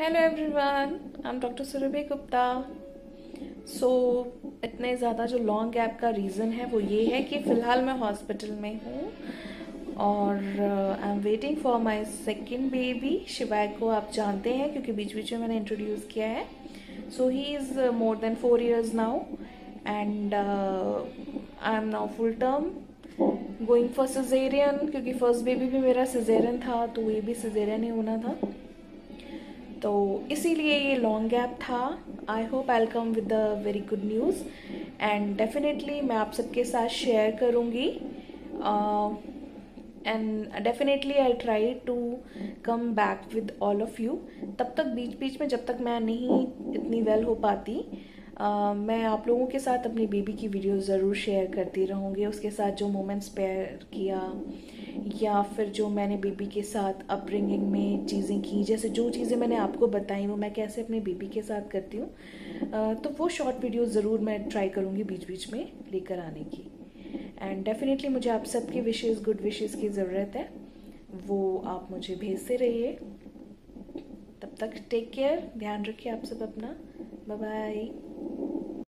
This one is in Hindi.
Hello everyone I am doctor Surabhi Gupta so इतने ज़्यादा जो लॉन्ग गैप का रीज़न है वो ये है कि फ़िलहाल मैं हॉस्पिटल में हूँ और I am waiting for my second baby Shivay को आप जानते हैं क्योंकि बीच बीच में मैंने इंट्रोड्यूस किया है। So he is more than four years now and I am now full term going for caesarean क्योंकि फ़र्स्ट बेबी भी मेरा सिजेरियन था तो ये भी सिजेरियन ही होना था। तो इसीलिए ये लॉन्ग गैप था. I hope I come with the very good news and definitely मैं आप सबके साथ शेयर करूँगी. And definitely I try to come back with all of you तब तक बीच बीच में जब तक मैं नहीं इतनी वेल well हो पाती मैं आप लोगों के साथ अपनी बेबी की वीडियो ज़रूर शेयर करती रहूँगी। उसके साथ जो मोमेंट्स पेयर किया, या फिर जो मैंने बेबी के साथ अपब्रिंगिंग में चीज़ें की, जैसे जो चीज़ें मैंने आपको बताई वो मैं कैसे अपने बेबी के साथ करती हूँ तो वो शॉर्ट वीडियो ज़रूर मैं ट्राई करूँगी बीच बीच में लेकर आने की। एंड डेफिनेटली मुझे आप सबके विशेज़ गुड विशेज़ की ज़रूरत है। वो आप मुझे भेजते रहिए। तब तक टेक केयर ध्यान रखिए आप सब अपना। 拜拜。